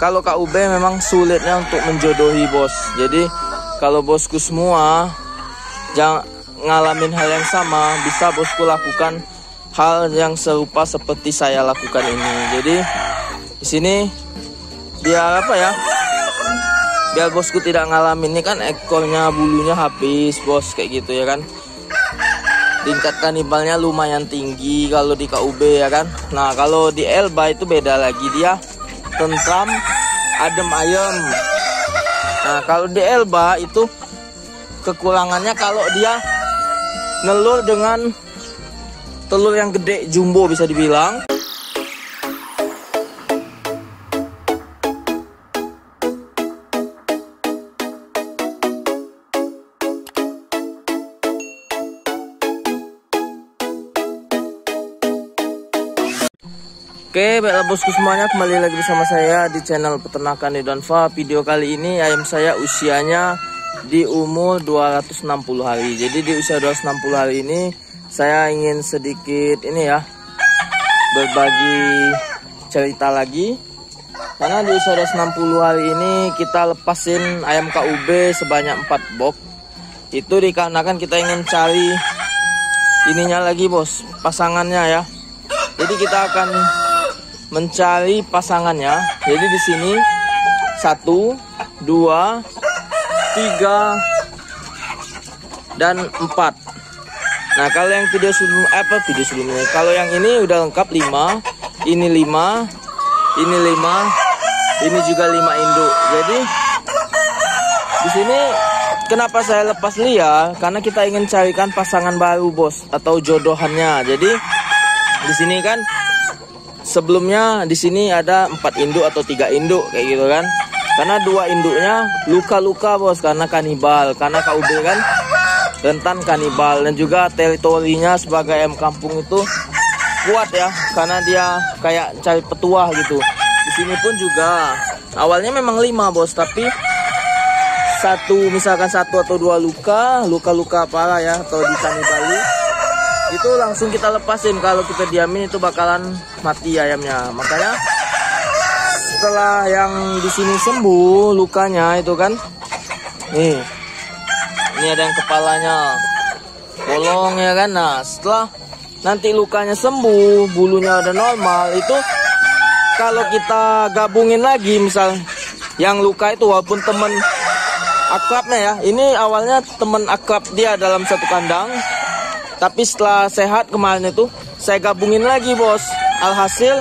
kalau KUB memang sulitnya untuk menjodohi bos. Jadi kalau bosku semua jangan ngalamin hal yang sama, bisa bosku lakukan hal yang serupa seperti saya lakukan ini. Jadi di sini dia apa ya? Biar bosku tidak ngalamin ini kan ekornya bulunya habis bos kayak gitu ya kan. Tingkat kanibalnya lumayan tinggi kalau di KUB ya kan. Nah kalau di Elba itu beda lagi dia tentram adem ayem. Nah kalau di Elba itu kekurangannya kalau dia nelur dengan telur yang gede jumbo bisa dibilang Oke, baiklah bosku semuanya kembali lagi bersama saya di channel peternakan di Donva. Video kali ini ayam saya usianya di umur 260 hari. Jadi di usia 260 hari ini saya ingin sedikit ini ya berbagi cerita lagi. Karena di usia 260 hari ini kita lepasin ayam KUB sebanyak 4 box. Itu dikarenakan kita ingin cari ininya lagi bos, pasangannya ya. Jadi kita akan mencari pasangannya. Jadi di sini satu, dua, tiga, dan empat. Nah kalau yang video sebelum eh, apa video sebelumnya? Kalau yang ini udah lengkap lima, ini lima, ini lima, ini juga lima induk. Jadi di sini kenapa saya lepas Lia? Karena kita ingin carikan pasangan baru bos atau jodohannya. Jadi di sini kan sebelumnya di sini ada empat induk atau tiga induk kayak gitu kan. Karena dua induknya luka-luka bos. Karena kanibal karena KUB kan. Rentan kanibal. Dan juga teritorinya sebagai ayam kampung itu kuat ya. Karena dia kayak cari petuah gitu. Di sini pun juga awalnya memang lima bos. Tapi satu misalkan satu atau dua luka luka-luka parah ya atau di kanibali itu langsung kita lepasin. Kalau kita diamin itu bakalan mati ayamnya. Makanya setelah yang di sini sembuh lukanya itu kan. Nih. Ini ada yang kepalanya bolong ya kan? Nah setelah nanti lukanya sembuh bulunya udah normal itu kalau kita gabungin lagi misal yang luka itu walaupun temen akrabnya ya ini awalnya temen akrab dia dalam satu kandang tapi setelah sehat kemarin itu saya gabungin lagi bos. Alhasil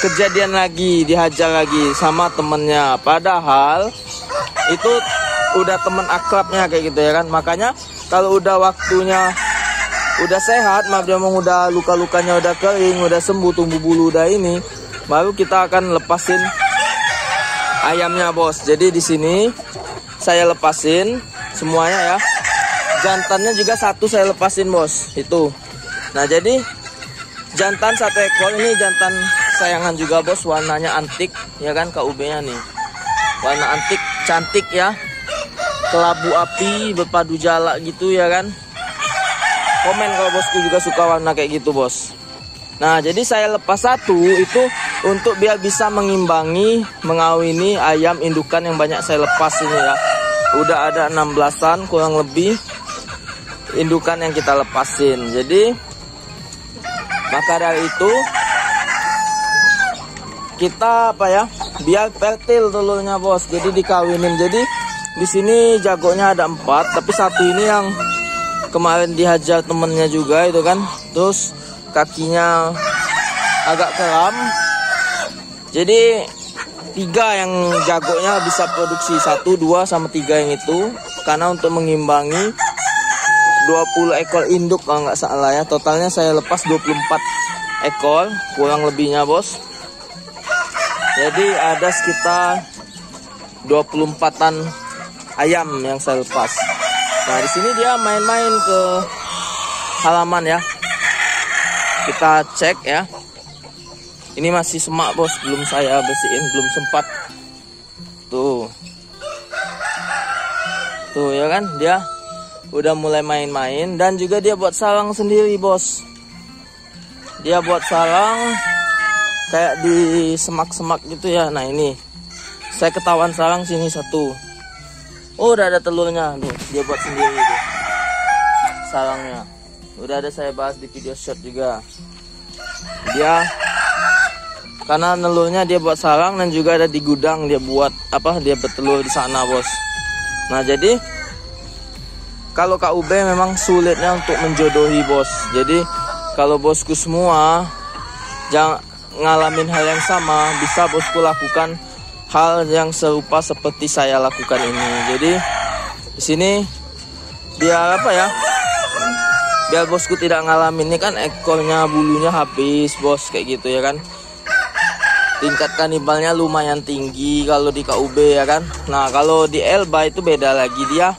kejadian lagi dihajar lagi sama temennya. Padahal itu udah temen akrabnya kayak gitu ya kan. Makanya kalau udah waktunya udah sehat, maaf dia udah luka-lukanya udah kering, udah sembuh tumbuh bulu udah ini, baru kita akan lepasin ayamnya bos. Jadi di sini saya lepasin semuanya ya jantannya juga satu saya lepasin bos. Itu. Nah jadi jantan satu ekor ini jantan sayangan juga bos. Warnanya antik ya kan KUB nya nih. Warna antik cantik ya. Kelabu api berpadu jala gitu ya kan. Komen kalau bosku juga suka warna kayak gitu bos. Nah jadi saya lepas satu itu untuk biar bisa mengimbangi mengawini ayam indukan yang banyak saya lepas ini ya. Udah ada 16an kurang lebih indukan yang kita lepasin. Jadi maka itu kita apa ya? Biar fertil telurnya bos. Jadi dikawinin. Jadi di sini jagonya ada empat, tapi satu ini yang kemarin dihajar temennya juga itu kan. Terus kakinya agak keram. Jadi tiga yang jagonya bisa produksi satu dua sama tiga yang itu karena untuk mengimbangi 20 ekor induk kalau nggak salah ya. Totalnya saya lepas 24 ekor kurang lebihnya bos. Jadi ada sekitar 24an ayam yang saya lepas. Nah di sini dia main-main ke halaman ya. Kita cek ya. Ini masih semak bos. Belum saya bersihin belum sempat. Tuh. Tuh ya kan? Dia udah mulai main-main dan juga dia buat sarang sendiri bos. Dia buat sarang kayak di semak-semak gitu ya. Nah ini. Saya ketahuan sarang sini satu. Oh udah ada telurnya. Nih dia buat sendiri tuh. Sarangnya. Udah ada saya bahas di video shot juga. Dia karena telurnya dia buat sarang dan juga ada di gudang dia buat apa dia bertelur di sana bos. Nah jadi kalau KUB memang sulitnya untuk menjodohi bos. Jadi kalau bosku semua jangan ngalamin hal yang sama bisa bosku lakukan hal yang serupa seperti saya lakukan ini. Jadi di sini biar apa ya? Biar bosku tidak ngalamin. Ini kan ekornya bulunya habis bos. Kayak gitu ya kan? Tingkat kanibalnya lumayan tinggi kalau di KUB ya kan? Nah kalau di Elba itu beda lagi. Dia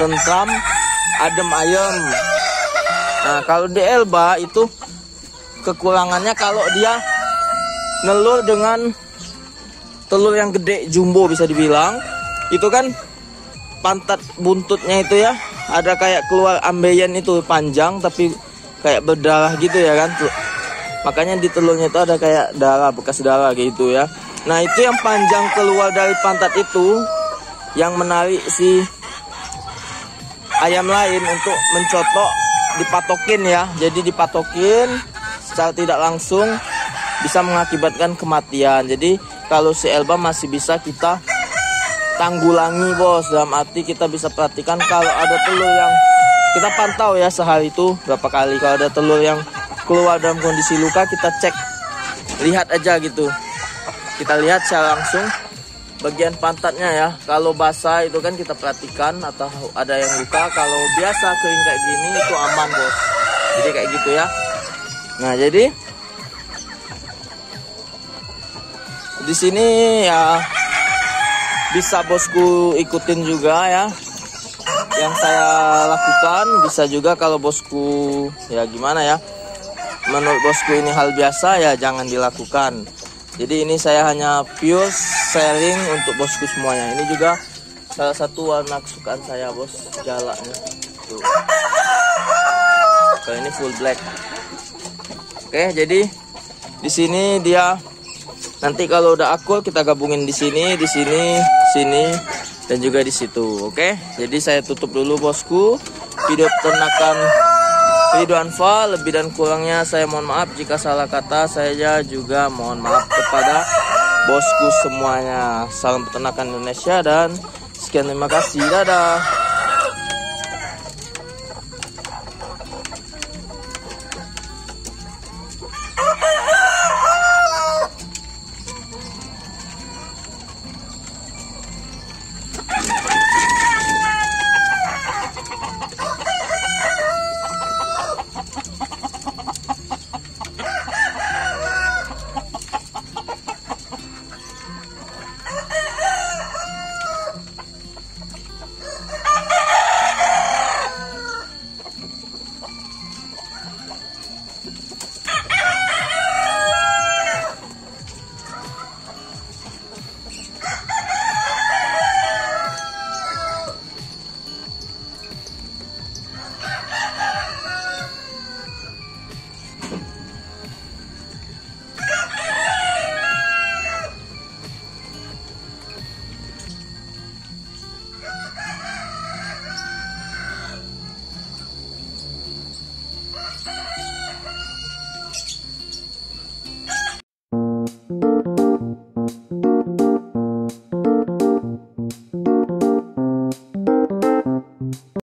tentram adem ayem Nah, kalau di Elba itu kekurangannya kalau dia nelur dengan telur yang gede jumbo bisa dibilang, itu kan pantat buntutnya itu ya ada kayak keluar ambeien itu panjang tapi kayak berdarah gitu ya kan. Makanya di telurnya itu ada kayak darah bekas darah gitu ya. Nah, itu yang panjang keluar dari pantat itu yang menarik si ayam lain untuk mencotok dipatokin ya. Jadi dipatokin secara tidak langsung bisa mengakibatkan kematian. Jadi kalau si Elba masih bisa kita tanggulangi bos. Dalam arti kita bisa perhatikan kalau ada telur yang kita pantau ya sehari itu berapa kali. Kalau ada telur yang keluar dalam kondisi luka kita cek. Lihat aja gitu. Kita lihat secara langsung bagian pantatnya ya. Kalau basah itu kan kita perhatikan atau ada yang luka. Kalau biasa kering kayak gini itu aman bos. Jadi kayak gitu ya. Nah jadi di sini ya bisa bosku ikutin juga ya. Yang saya lakukan bisa juga kalau bosku ya gimana ya. Menurut bosku ini hal biasa ya jangan dilakukan. Jadi ini saya hanya pure sharing untuk bosku semuanya. Ini juga salah satu warna kesukaan saya bos. Galaknya. Tuh. Kalau ini full black. Oke jadi di sini dia nanti kalau udah akur kita gabungin di sini di sini sini dan juga di situ. Oke jadi saya tutup dulu bosku. Video ternakan Ridho Anfa lebih dan kurangnya saya mohon maaf. Jika salah kata saya juga mohon maaf kepada bosku semuanya. Salam peternakan Indonesia dan sekian terima kasih. Dadah.